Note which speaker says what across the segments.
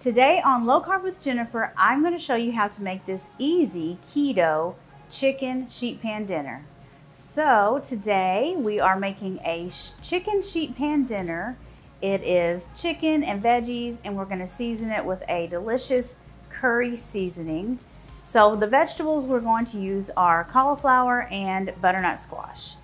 Speaker 1: Today on Low Carb with Jennifer, I'm going to show you how to make this easy keto chicken sheet pan dinner. So today we are making a chicken sheet pan dinner. It is chicken and veggies and we're going to season it with a delicious curry seasoning. So the vegetables we're going to use are cauliflower and butternut squash.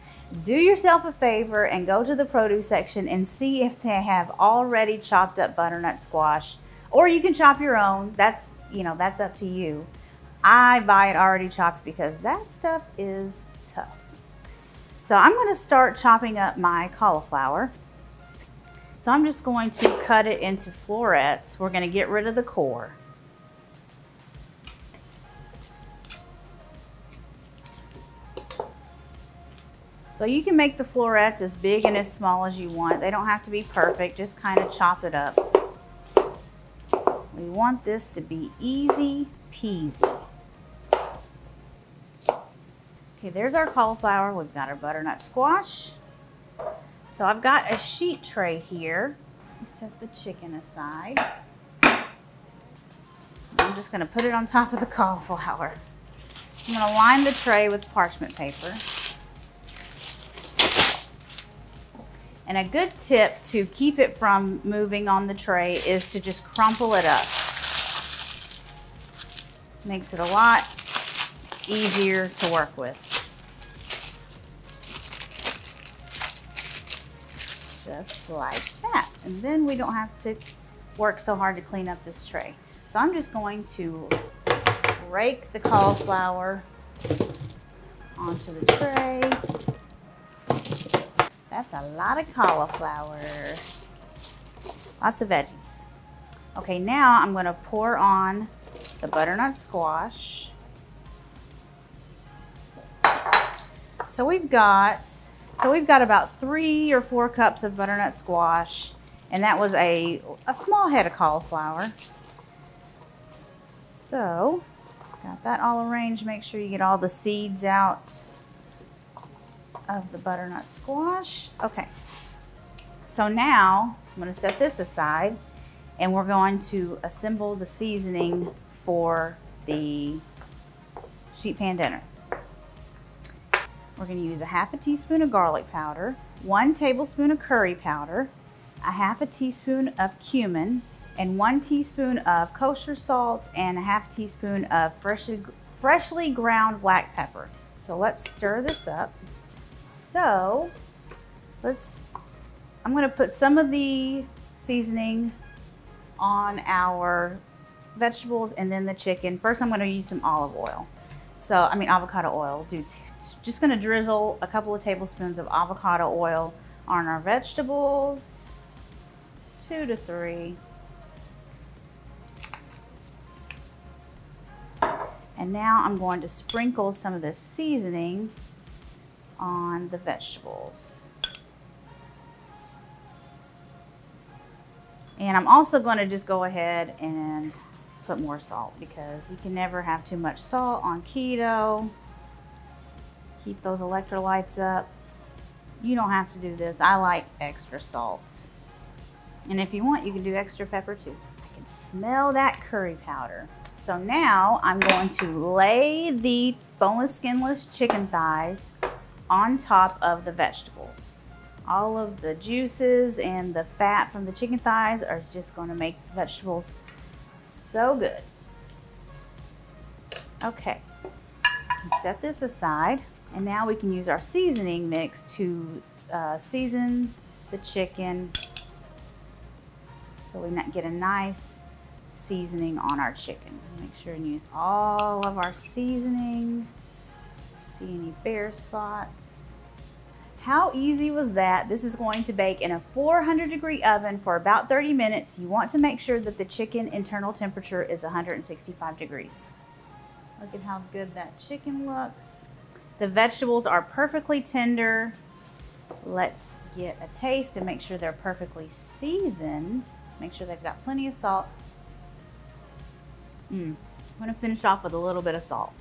Speaker 1: Do yourself a favor and go to the produce section and see if they have already chopped up butternut squash or you can chop your own. That's, you know, that's up to you. I buy it already chopped because that stuff is tough. So I'm going to start chopping up my cauliflower. So I'm just going to cut it into florets. We're going to get rid of the core. So you can make the florets as big and as small as you want. They don't have to be perfect, just kind of chop it up. We want this to be easy peasy. Okay, there's our cauliflower. We've got our butternut squash. So I've got a sheet tray here. Set the chicken aside. I'm just gonna put it on top of the cauliflower. I'm gonna line the tray with parchment paper. And a good tip to keep it from moving on the tray is to just crumple it up. Makes it a lot easier to work with. Just like that. And then we don't have to work so hard to clean up this tray. So I'm just going to rake the cauliflower onto the tray. That's a lot of cauliflower. Lots of veggies. Okay, now I'm going to pour on the butternut squash. So we've got so we've got about three or four cups of butternut squash, and that was a, a small head of cauliflower. So, got that all arranged. Make sure you get all the seeds out of the butternut squash. Okay, so now I'm going to set this aside and we're going to assemble the seasoning for the sheet pan dinner. We're going to use a half a teaspoon of garlic powder, one tablespoon of curry powder, a half a teaspoon of cumin, and one teaspoon of kosher salt and a half teaspoon of freshly, freshly ground black pepper. So let's stir this up. So let's, I'm going to put some of the seasoning on our vegetables and then the chicken. First, I'm going to use some olive oil. So, I mean, avocado oil. Do just going to drizzle a couple of tablespoons of avocado oil on our vegetables. Two to three. And now I'm going to sprinkle some of this seasoning on the vegetables. And I'm also going to just go ahead and put more salt because you can never have too much salt on keto. Keep those electrolytes up. You don't have to do this. I like extra salt. And if you want, you can do extra pepper too. I can smell that curry powder. So now I'm going to lay the boneless, skinless chicken thighs on top of the vegetables. All of the juices and the fat from the chicken thighs are just going to make the vegetables so good. Okay, set this aside. And now we can use our seasoning mix to uh, season the chicken so we get a nice seasoning on our chicken. Make sure and use all of our seasoning see any bare spots. How easy was that? This is going to bake in a 400 degree oven for about 30 minutes. You want to make sure that the chicken internal temperature is 165 degrees. Look at how good that chicken looks. The vegetables are perfectly tender. Let's get a taste and make sure they're perfectly seasoned. Make sure they've got plenty of salt. Mm. I'm gonna finish off with a little bit of salt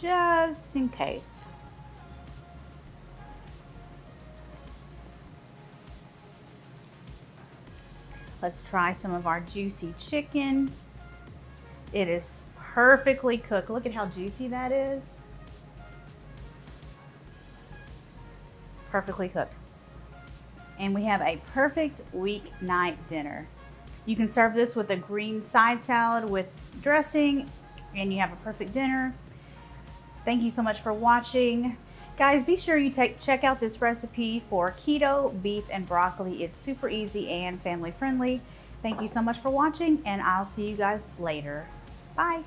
Speaker 1: just in case. Let's try some of our juicy chicken. It is perfectly cooked. Look at how juicy that is. Perfectly cooked. And we have a perfect weeknight dinner. You can serve this with a green side salad with dressing and you have a perfect dinner. Thank you so much for watching. Guys, be sure you take check out this recipe for keto beef and broccoli. It's super easy and family friendly. Thank you so much for watching and I'll see you guys later. Bye.